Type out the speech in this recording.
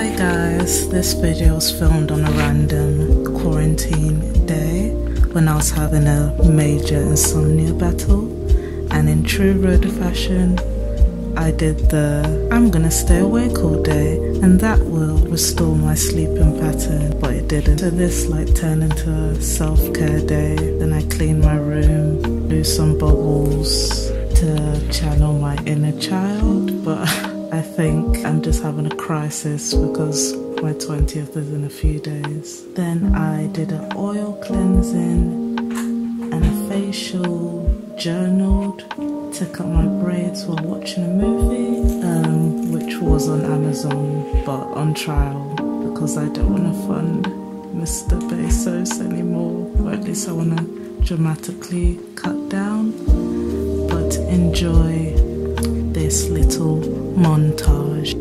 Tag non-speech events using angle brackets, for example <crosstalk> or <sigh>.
Hi guys, this video was filmed on a random quarantine day when I was having a major insomnia battle and in true Rhoda fashion I did the I'm gonna stay awake all day and that will restore my sleeping pattern but it didn't. So this like turned into a self-care day. Then I cleaned my room, do some bubbles to channel my inner child but <laughs> I think I'm just having a crisis because my 20th is in a few days. Then I did an oil cleansing and a facial, journaled, took out my braids while watching a movie, um, which was on Amazon but on trial because I don't want to fund Mr. Bezos anymore, or at least I want to dramatically cut down. But enjoy this little montage.